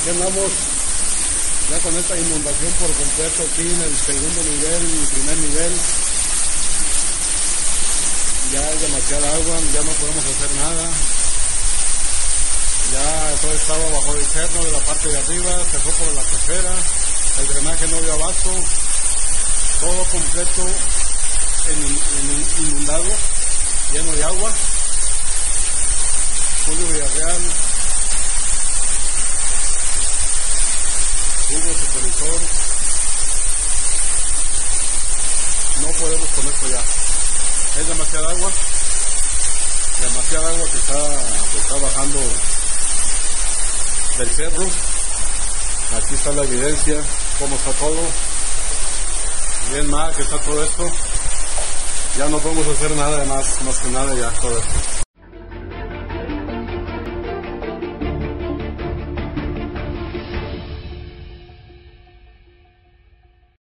aquí andamos ya con esta inundación por completo aquí en el segundo nivel y primer nivel. Ya hay demasiada agua, ya no podemos hacer nada. Ya todo estaba bajo el cerno de la parte de arriba, se fue por la pecera, el drenaje no dio abasto, todo completo inundado, lleno de agua. Julio Villarreal, Hugo Supervisor, no podemos con esto ya. Es demasiada agua, demasiada agua que está, que está bajando del cerro. Aquí está la evidencia, cómo está todo. Bien mal que está todo esto. Ya no podemos hacer nada más, más que nada ya todo esto.